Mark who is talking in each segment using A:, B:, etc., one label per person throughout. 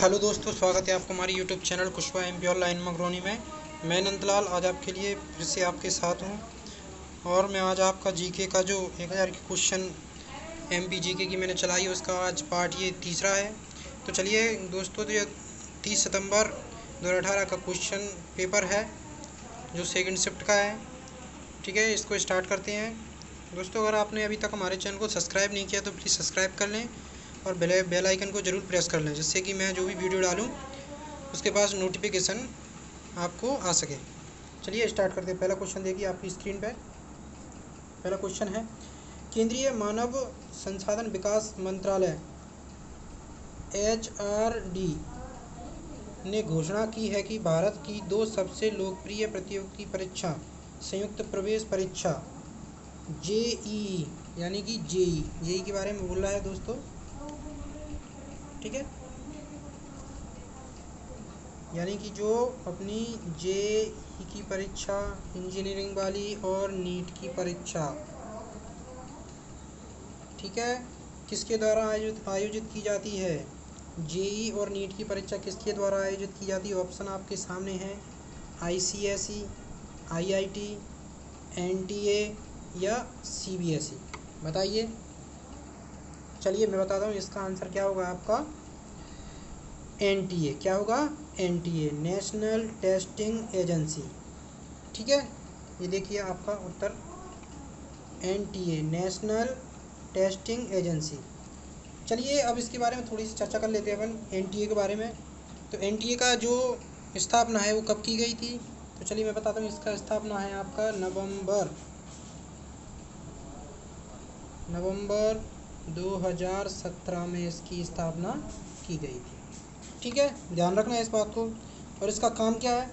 A: Hello दोस्तों, स्वागत है आपको हमारी YouTube channel Kushwa M P online Magroni में। मैं नंदलाल, आज आपके लिए फिर से आपके साथ हूँ। और मैं आज आपका जीके का जो एक हज़ार की क्वेश्चन एम पी जी के मैंने चलाई है उसका आज पार्ट ये तीसरा है। तो चलिए दोस्तों तो ये तीस सितंबर दो का क्वेश्चन पेपर है, जो सेकेंड शिफ्ट का है। ठीक है, इसको स्टार्ट करते हैं। दोस्तों, अगर आपने अभी तक हमारे चैनल को सब्सक्राइब नहीं किया तो प्लीज़ सब्सक्राइब कर लें। और बेल बेल आइकन को ज़रूर प्रेस कर लें, जिससे कि मैं जो भी वीडियो डालूँ, उसके पास नोटिफिकेशन आपको आ सके। चलिए स्टार्ट करते हैं। पहला क्वेश्चन देखिए आपकी स्क्रीन पर पहला क्वेश्चन है, केंद्रीय मानव संसाधन विकास मंत्रालय एच आर डी ने घोषणा की है कि भारत की दो सबसे लोकप्रिय प्रतियोगी परीक्षा, संयुक्त प्रवेश परीक्षा, जेई, यानी कि जेई जेई के बारे में बोल रहा है दोस्तों। ठीक है? यानी कि जो अपनी जे की परीक्षा इंजीनियरिंग वाली और नीट की परीक्षा ठीक है? किसके द्वारा आयोजित आयोजित की जाती है? जेई और नीट की परीक्षा किसके द्वारा आयोजित की जाती है? ऑप्शन आपके सामने है। आईसीएसई, आईआईटी, एनटीए या सीबीएसई बताइए। चलिए मैं बताता हूँ इसका आंसर क्या होगा आपका? एन टी ए क्या होगा? N T A national testing agency ठीक है? ये देखिए आपका उत्तर। N T A national testing agency चलिए अब इसके बारे में थोड़ी सी चर्चा कर लेते हैं अपन एन टी ए के बारे में। तो एन टी ए का जो स्थापना है वो कब की गई थी? तो चलिए मैं बताता हूँ इसका स्थापना है आपका नवंबर। नवंबर 2017 में इसकी स्थापना की गई थी। ठीक है? ध्यान रखना है इस बात को। और इसका काम क्या है?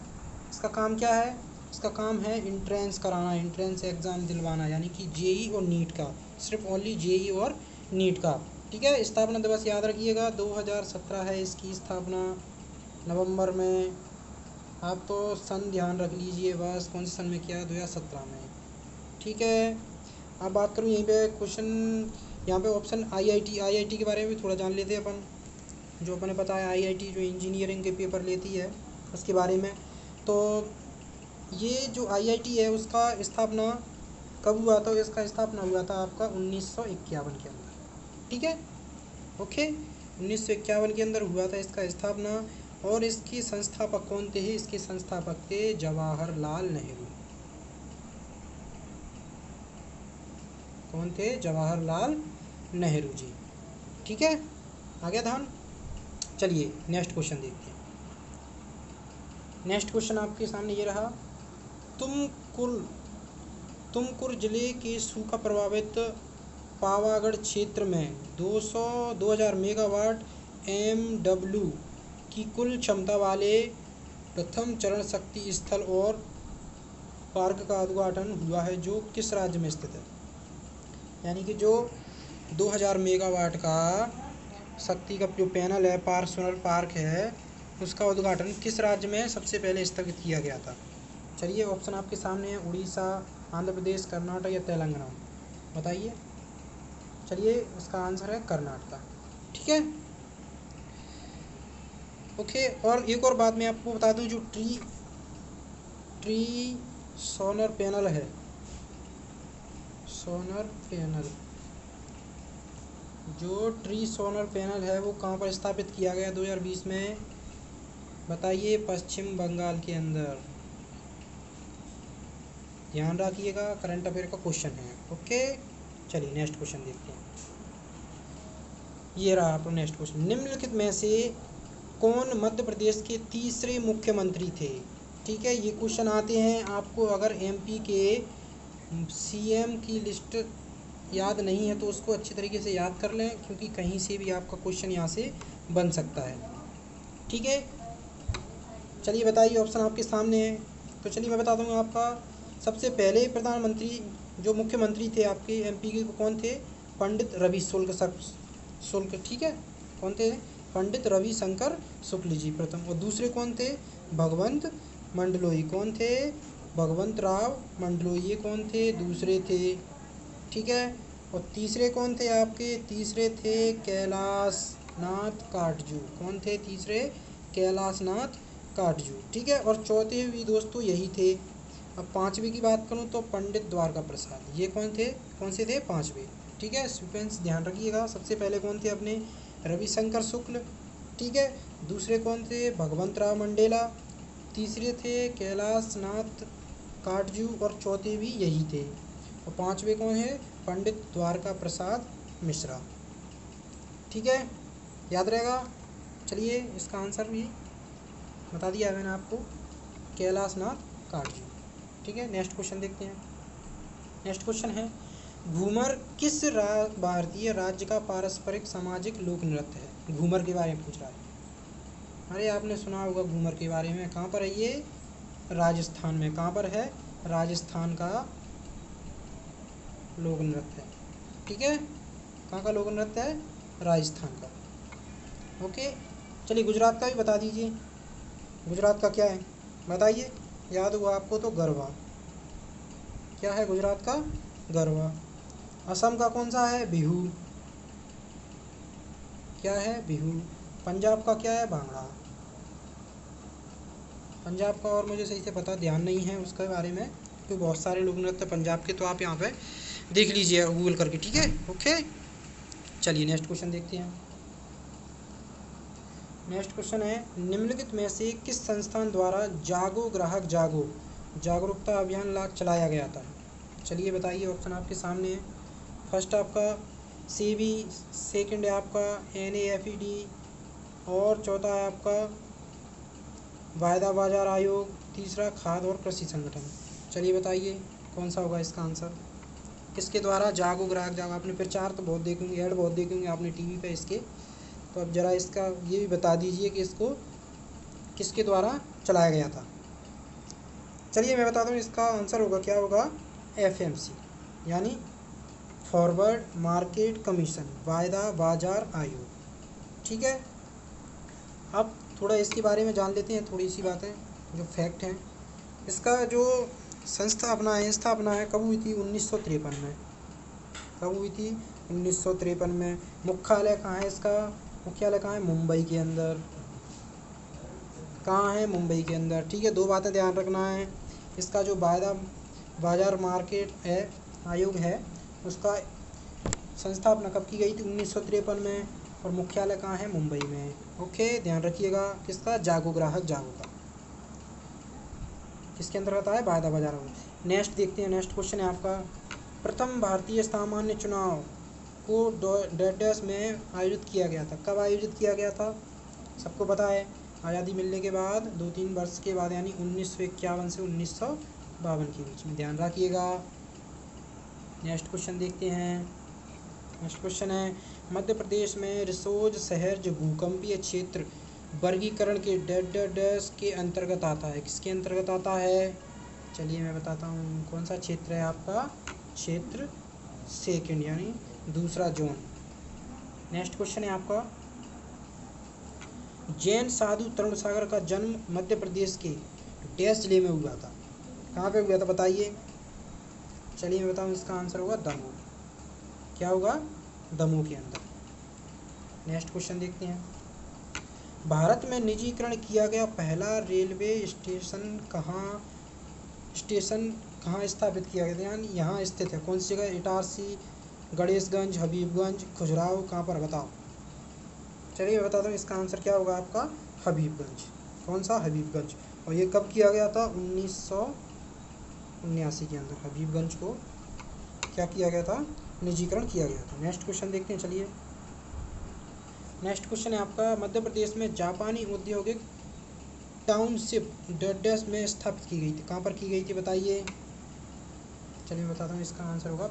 A: इसका काम क्या है? इसका काम है इंट्रेंस कराना इंट्रेंस एग्ज़ाम दिलवाना, यानी कि जेई और नीट का। सिर्फ़ ओनली जेई और नीट का। ठीक है? स्थापना दिवस याद रखिएगा। 2017 है इसकी स्थापना। नवंबर में। आप तो सन ध्यान रख लीजिए बस। कौन से सन में किया? दो हज़ार सत्रह में। ठीक है? अब बात करूँ, यहीं पे क्वेश्चन यहाँ पे ऑप्शन आईआईटी आईआईटी के बारे में भी थोड़ा जान लेते हैं अपन। जो अपने पता है आईआईटी जो इंजीनियरिंग के पेपर लेती है, उसके बारे में। तो ये जो आईआईटी है, उसका स्थापना कब हुआ था? इसका स्थापना हुआ था आपका उन्नीस सौ इक्यावन के अंदर। ठीक है? ओके उन्नीस सौ इक्यावन के अंदर हुआ था इसका स्थापना, और इसकी संस्थापक कौन थे? इसके संस्थापक थे जवाहरलाल नेहरू। कौन थे? जवाहरलाल नेहरू जी। ठीक है? आ गया ध्यान चलिए नेक्स्ट क्वेश्चन देखते हैं। नेक्स्ट क्वेश्चन आपके सामने ये रहा तुमकुर तुमकुर ज़िले के सूखा प्रभावित पावागढ़ क्षेत्र में 200 2000 मेगावाट एम डब्ल्यू की कुल क्षमता वाले प्रथम चरण शक्ति स्थल और पार्क का उद्घाटन हुआ है, जो किस राज्य में स्थित है? यानी कि जो 2000 मेगावाट का शक्ति का जो पैनल है सोलर पार्क है, उसका उद्घाटन किस राज्य में सबसे पहले स्थगित किया गया था? चलिए, ऑप्शन आपके सामने है, उड़ीसा, आंध्र प्रदेश, कर्नाटक या तेलंगाना। बताइए। चलिए, उसका आंसर है कर्नाटका। ठीक है? ओके, और एक और बात मैं आपको बता दूँ, जो ट्री ट्री सोलर पैनल है सोनर पैनल। जो ट्री सोलर पैनल है, वो कहाँ पर स्थापित किया गया 2020 में? बताइए पश्चिम बंगाल के अंदर। ध्यान रखिएगा करंट अफेयर का क्वेश्चन है। ओके चलिए नेक्स्ट क्वेश्चन देखते हैं। ये रहा आपका नेक्स्ट क्वेश्चन निम्नलिखित में से कौन मध्य प्रदेश के तीसरे मुख्यमंत्री थे? ठीक है, ये क्वेश्चन आते हैं आपको अगर एमपी के सीएम की लिस्ट याद नहीं है तो उसको अच्छे तरीके से याद कर लें, क्योंकि कहीं से भी आपका क्वेश्चन यहाँ से बन सकता है। ठीक है? चलिए बताइए ऑप्शन आपके सामने है। तो चलिए मैं बता दूँगा आपका। सबसे पहले प्रधानमंत्री, जो मुख्यमंत्री थे आपके एमपी के कौन थे? पंडित रवि शुल्क सर, शुल्क, ठीक है? कौन थे? पंडित रवि शंकर शुक्ल जी प्रथम। और दूसरे कौन थे? भगवंत मंडलोई कौन थे? भगवंत राव मंडलोई ये कौन थे? दूसरे थे ठीक है? और तीसरे कौन थे आपके? तीसरे थे कैलाश नाथ काटजू। कौन थे तीसरे? कैलाश नाथ काटजू। ठीक है? और चौथे भी दोस्तों यही थे। अब पांचवे की बात करूँ तो पंडित द्वारका प्रसाद। ये कौन थे? कौन से थे? पांचवे। ठीक है? सिक्वेंस ध्यान रखिएगा। सबसे पहले कौन थे अपने? रविशंकर शुक्ल। ठीक है? दूसरे कौन थे? भगवंत राव मंडेला। तीसरे थे कैलाश नाथ काटजू। और चौथे भी यही थे। और पांचवे कौन है? पंडित द्वारका प्रसाद मिश्रा। ठीक है? याद रहेगा? चलिए इसका आंसर भी बता दिया मैंने आपको। कैलाश नाथ काटजू। ठीक है? नेक्स्ट क्वेश्चन देखते हैं। नेक्स्ट क्वेश्चन है, घूमर किस रा, भारतीय राज्य का पारस्परिक सामाजिक लोक नृत्य है? घूमर के बारे में पूछ रहा है। अरे आपने सुना होगा घूमर के बारे में। कहाँ पर है ये? राजस्थान में। कहाँ पर है? राजस्थान का लोक नृत्य है। ठीक है? कहाँ का लोक नृत्य है? राजस्थान का। ओके? चलिए गुजरात का भी बता दीजिए। गुजरात का क्या है? बताइए। याद हुआ आपको तो गरबा। क्या है गुजरात का? गरबा। असम का कौन सा है? बिहू। क्या है? बिहू। पंजाब का क्या है? भांगड़ा पंजाब का और मुझे सही से पता ध्यान नहीं है उसके बारे में, क्योंकि बहुत सारे लोग नृत्य पंजाब के तो आप यहाँ पे देख लीजिए गूगल करके, ठीक है? ओके चलिए नेक्स्ट क्वेश्चन देखते हैं। नेक्स्ट क्वेश्चन है, निम्नलिखित में से किस संस्थान द्वारा जागो ग्राहक जागो? जागरूकता अभियान लाख चलाया गया था। चलिए, बताइए ऑप्शन आपके सामने है। फ़र्स्ट आपका सी बी सेकेंड है आपका N A F E D और चौथा है आपका वायदा बाज़ार आयोग, तीसरा खाद और कृषि संगठन। चलिए, बताइए, कौन सा होगा इसका आंसर किसके द्वारा? जागो ग्राहक जागो। आपने प्रचार तो बहुत देखेंगे, ऐड बहुत देखेंगे आपने टीवी पे इसके। तो अब ज़रा इसका ये भी बता दीजिए कि इसको किसके द्वारा चलाया गया था। चलिए मैं बताता हूँ इसका आंसर होगा, क्या होगा? एफएमसी, यानी फॉरवर्ड मार्केट कमीशन, वायदा बाज़ार आयोग। ठीक है? अब थोड़ा इसके बारे में जान लेते हैं, थोड़ी सी बातें जो फैक्ट हैं। इसका जो संस्था अपना है स्थापना है, कब हुई थी? उन्नीस सौ तिरपन में। कब हुई थी? उन्नीस सौ तिरपन में। मुख्यालय कहाँ है इसका? मुख्यालय कहाँ है? मुंबई के अंदर। कहाँ है? मुंबई के अंदर। ठीक है, दो बातें ध्यान रखना है। इसका जो वायदा, बाज़ार मार्केट है, आयोग है, उसका संस्थापना कब की गई थी? उन्नीस सौ तिरपन में। और मुख्यालय कहाँ है? मुंबई में। ओके, ध्यान रखिएगा। किसका? जागो ग्राहक जागो का। किसके अंतर्गत आया वायदा बाज़ार नेक्स्ट देखते हैं नेक्स्ट क्वेश्चन है आपका। प्रथम भारतीय सामान्य चुनाव को डेडस में आयोजित किया गया था। कब आयोजित किया गया था? सबको पता है, आज़ादी मिलने के बाद दो तीन वर्ष के बाद, यानी उन्नीस सौ इक्यावन से उन्नीस बावन के बीच में। ध्यान रखिएगा। नेक्स्ट क्वेश्चन देखते हैं। नेक्स्ट क्वेश्चन है, मध्य प्रदेश में रिसोज शहर, जो भूकंपीय क्षेत्र वर्गीकरण के डेड डैश के अंतर्गत आता है। किसके अंतर्गत आता है? चलिए मैं बताता हूँ कौन सा क्षेत्र है आपका? क्षेत्र सेकंड यानी दूसरा जोन नेक्स्ट क्वेश्चन है आपका। जैन साधु तरुण सागर का जन्म मध्य प्रदेश के डैश ज़िले में हुआ था। कहाँ पे हुआ था बताइए। चलिए मैं बताऊँ इसका आंसर होगा दमोह। क्या होगा? दमोह के अंदर। नेक्स्ट क्वेश्चन देखते हैं। भारत में निजीकरण किया गया पहला रेलवे स्टेशन कहाँ स्टेशन कहाँ स्थापित किया गया था? यहाँ स्थित है। कौन सी जगह? इटारसी, गणेशगंज, हबीबगंज खुजराव कहाँ पर बताओ। चलिए बताता हूँ इसका आंसर क्या होगा आपका। हबीबगंज। कौन सा? हबीबगंज। और ये कब किया गया था? उन्नीस सौ उन्यासी के अंदर। हबीबगंज को क्या किया गया था? निजीकरण किया गया था। नेक्स्ट क्वेश्चन देखते हैं। चलिए। नेक्स्ट क्वेश्चन है आपका। मध्य प्रदेश में जापानी औद्योगिक टाउनशिप डेडेस में स्थापित की गई थी। कहाँ पर की गई थी बताइए। चलिए मैं बताता हूँ, इसका आंसर होगा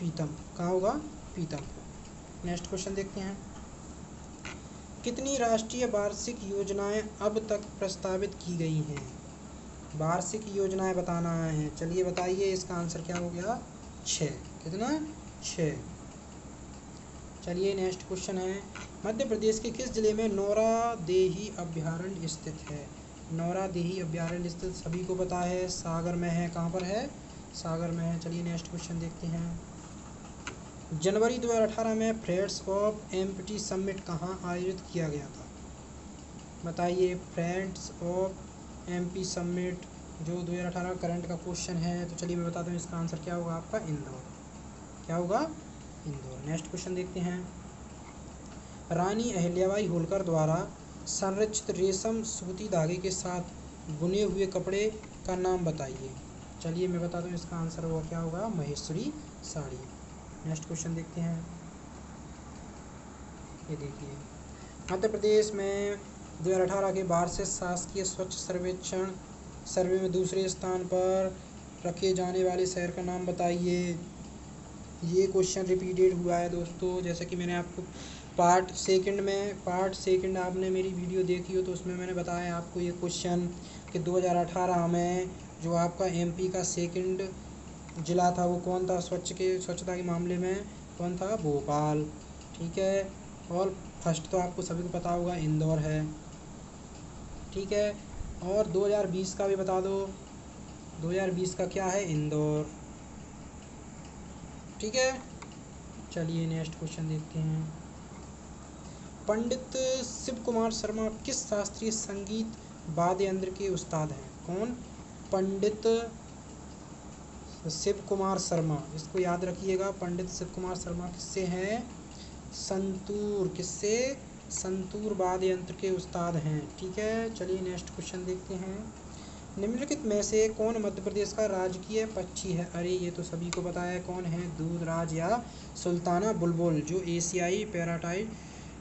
A: पीतम। कहाँ होगा? पीतम। नेक्स्ट क्वेश्चन देखते हैं। कितनी राष्ट्रीय वार्षिक योजनाएँ अब तक प्रस्तावित की गई हैं? वार्षिक योजनाएँ बताना है। चलिए बताइए, इसका आंसर क्या हो गया? छः। कितना? छः। चलिए नेक्स्ट क्वेश्चन है। मध्य प्रदेश के किस ज़िले में नौरा देही अभ्यारण्य स्थित है? नौरा देही अभ्यारण्य स्थित सभी को पता है। सागर में है। कहाँ पर है? सागर में है। चलिए नेक्स्ट क्वेश्चन देखते हैं। जनवरी 2018 में फ्रेंड्स ऑफ़ एम्पटी समिट कहाँ आयोजित किया गया था? बताइए, फ्रेंड्स ऑफ़ एमपी समिट जो 2018 करंट का क्वेश्चन है। तो चलिए मैं बताता हूँ इसका आंसर क्या होगा आपका? इंदौर। क्या होगा? इंदौर नेक्स्ट क्वेश्चन देखते हैं। रानी अहिल्याबाई होलकर द्वारा संरक्षित रेशम सूती धागे के साथ बुने हुए कपड़े का नाम बताइए। चलिए मैं बता दूँ इसका आंसर होगा क्या होगा? महेश्वरी साड़ी। नेक्स्ट क्वेश्चन देखते हैं। ये देखिए। मध्य प्रदेश में 2018 के वार्षिक शासकीय स्वच्छ सर्वेक्षण, सर्वे में दूसरे स्थान पर रखे जाने वाले शहर का नाम बताइए। ये क्वेश्चन रिपीटेड हुआ है दोस्तों, जैसे कि मैंने आपको पार्ट सेकंड में पार्ट सेकंड आपने मेरी वीडियो देखी हो तो उसमें मैंने बताया आपको ये क्वेश्चन कि 2018 में जो आपका एमपी का सेकंड ज़िला था, वो कौन था? स्वच्छ के, स्वच्छता के मामले में कौन था? भोपाल। ठीक है? और फ़र्स्ट तो आपको सभी को पता होगा, इंदौर है। ठीक है? और 2020 का भी बता दो। 2020 का क्या है? इंदौर। ठीक है? चलिए नेक्स्ट क्वेश्चन देखते हैं। पंडित शिव कुमार शर्मा किस शास्त्रीय संगीत वाद्य यंत्र के उस्ताद हैं? कौन? पंडित शिव कुमार शर्मा। इसको याद रखिएगा, पंडित शिव कुमार शर्मा किससे हैं? संतूर। किससे? संतूर वाद्य यंत्र के उस्ताद हैं। ठीक है, चलिए नेक्स्ट क्वेश्चन देखते हैं। निम्नलिखित में से कौन मध्य प्रदेश का राजकीय पक्षी है? अरे, ये तो सभी को पता है कौन है दूधराज या सुल्ताना बुलबुल, जो एशियाई पैराटाइट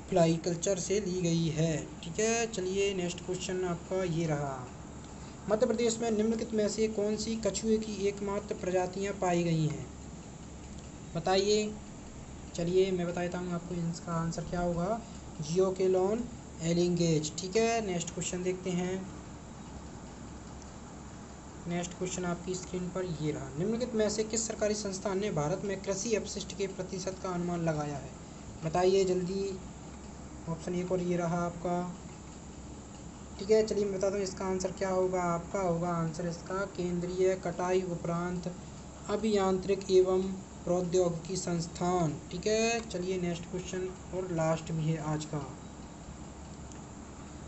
A: फ्लाई कल्चर से ली गई है। ठीक है, चलिए नेक्स्ट क्वेश्चन आपका ये रहा। मध्य प्रदेश में निम्नलिखित में से कौन सी कछुए की एकमात्र प्रजातियाँ पाई गई हैं? बताइए। चलिए, मैं बता देता हूँ आपको इसका आंसर क्या होगा। जियो के लॉन एलिंगेज। ठीक है, नेक्स्ट क्वेश्चन देखते हैं। नेक्स्ट क्वेश्चन आपकी स्क्रीन पर ये रहा। निम्नलिखित में से किस सरकारी संस्थान ने भारत में कृषि अपशिष्ट के प्रतिशत का अनुमान लगाया है? बताइए जल्दी। ऑप्शन एक और ये रहा आपका। ठीक है, चलिए मैं बता दूँ इसका आंसर क्या होगा, आपका होगा आंसर इसका। केंद्रीय कटाई उपरांत अभियांत्रिक एवं प्रौद्योगिकी संस्थान। ठीक है, चलिए नेक्स्ट क्वेश्चन और लास्ट भी है आज का।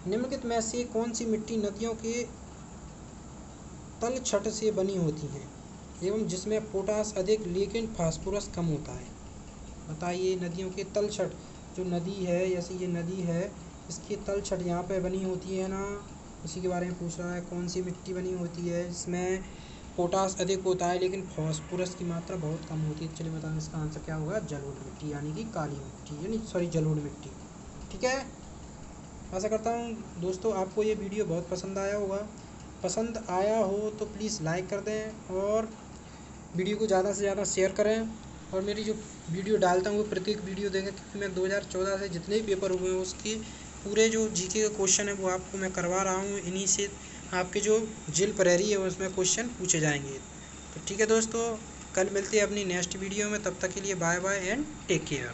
A: निम्नलिखित में से कौन सी मिट्टी नदियों के तल छट से बनी होती हैं, एवं जिसमें पोटास अधिक लेकिन फास्फोरस कम होता है। बताइए नदियों के तल छट, जो नदी है, जैसे ये नदी है, इसकी तल छट यहाँ पे बनी होती है ना? उसी के बारे में पूछ रहा है, कौन सी मिट्टी बनी होती है? इसमें पोटास अधिक होता है, लेकिन फॉस्फोरस की मात्रा बहुत कम होती है। चलिए बताएँ इसका आंसर क्या होगा? जलोढ़ मिट्टी, यानी कि काली मिट्टी, यानी सॉरी, जलोढ़ मिट्टी। ठीक है? आशा करता हूँ दोस्तों, आपको ये वीडियो बहुत पसंद आया होगा। पसंद आया हो तो प्लीज़ लाइक कर दें और वीडियो को ज़्यादा से ज़्यादा शेयर करें। और मेरी जो वीडियो डालता हूँ वो प्रत्येक वीडियो देखें क्योंकि मैं 2014 से जितने भी पेपर हुए हैं, उसके पूरे जो जीके के क्वेश्चन है, वो आपको मैं करवा रहा हूँ। इन्हीं से आपके जो जिल प्रहरी है, उसमें क्वेश्चन पूछे जाएँगे। तो ठीक है दोस्तों, कल मिलते हैं अपनी नेक्स्ट वीडियो में, तब तक के लिए bye bye and take care